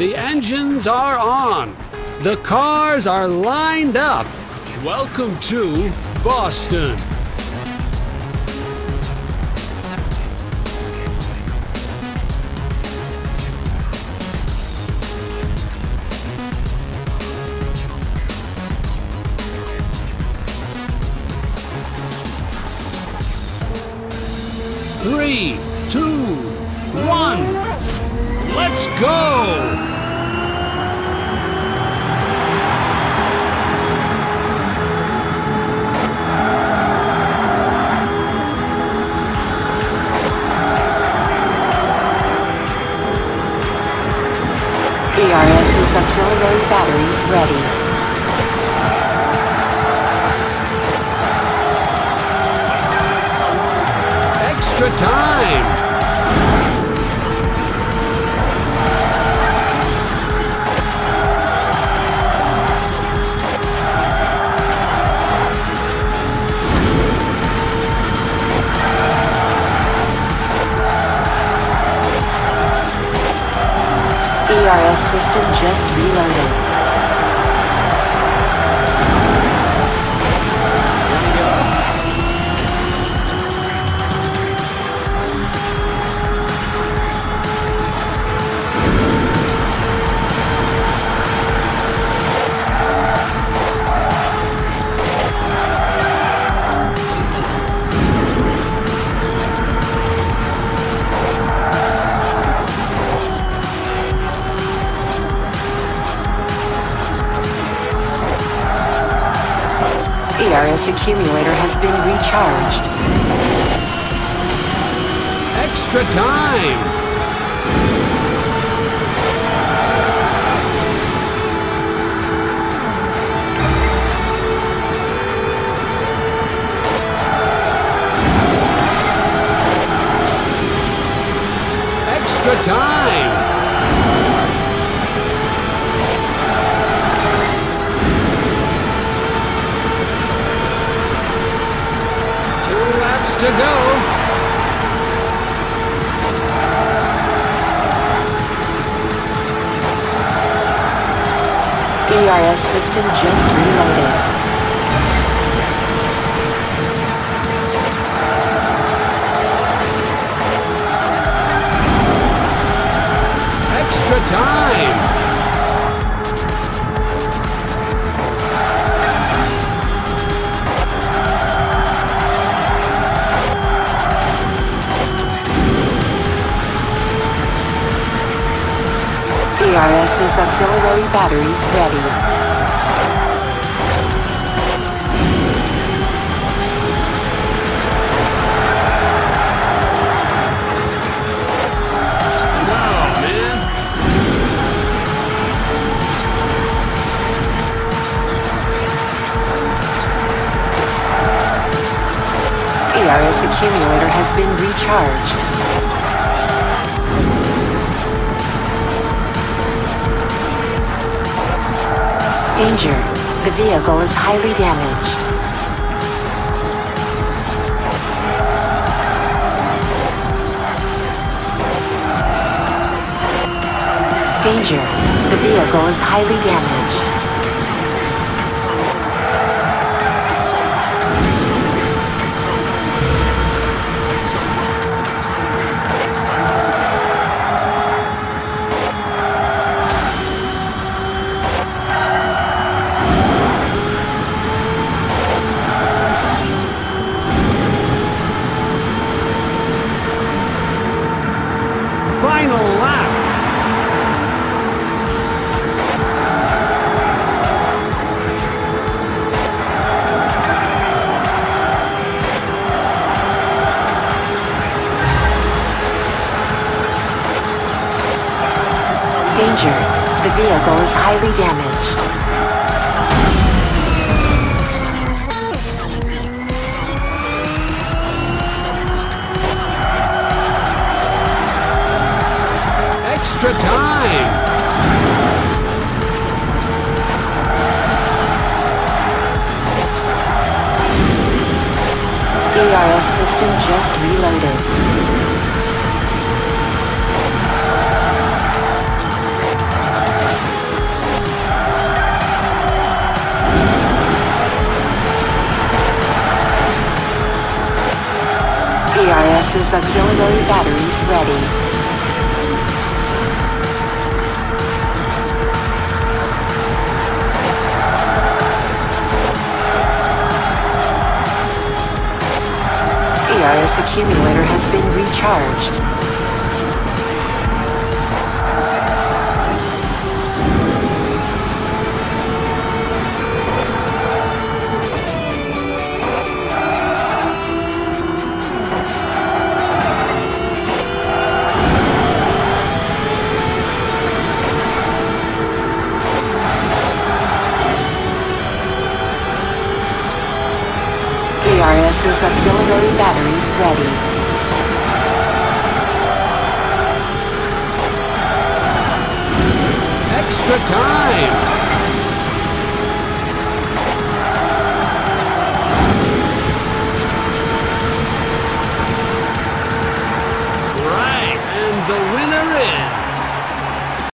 The engines are on. The cars are lined up. Welcome to Boston. Three, two, one. Let's go! ERS's auxiliary batteries ready. Extra time! ERS system just reloaded. ERS accumulator has been recharged. Extra time! Extra time! To go. ERS system just reloaded. ERS's auxiliary batteries ready. Accumulator has been recharged. Danger. The vehicle is highly damaged. Danger. The vehicle is highly damaged. Danger. The vehicle is highly damaged. Extra time. ERS system just reloaded. ERS's auxiliary batteries ready. ARS accumulator has been recharged. ERS's auxiliary batteries ready. Extra time!